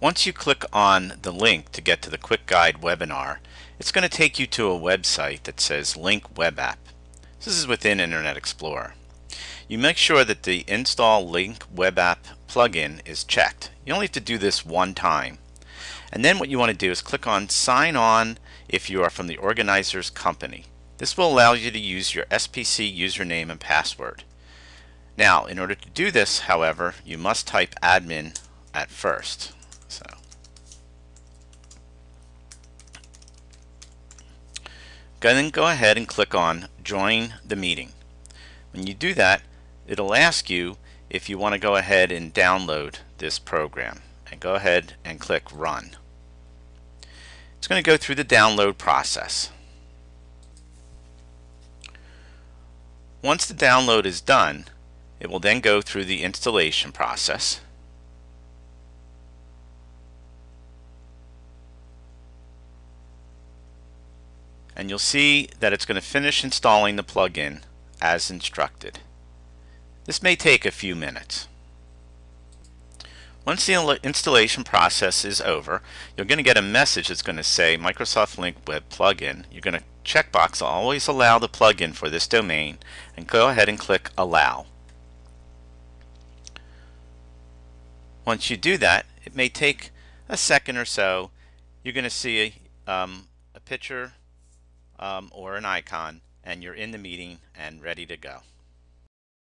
Once you click on the link to get to the quick guide webinar, it's going to take you to a website that says Lync Web App. This is within Internet Explorer. You make sure that the Install Lync Web App plugin is checked. You only have to do this one time. And then what you want to do is click on Sign On if you are from the organizer's company. This will allow you to use your SPC username and password. Now, in order to do this, however, you must type admin at first. So, then go ahead and click on Join the Meeting. When you do that, it'll ask you if you want to go ahead and download this program. And go ahead and click Run. It's going to go through the download process. Once the download is done, it will then go through the installation process. And you'll see that it's going to finish installing the plugin as instructed. This may take a few minutes. Once the installation process is over, you're going to get a message that's going to say Microsoft Lync Web Plugin. You're going to checkbox always allow the plugin for this domain and go ahead and click allow. Once you do that, it may take a second or so. You're going to see a, um, a picture um, or an icon and you're in the meeting and ready to go.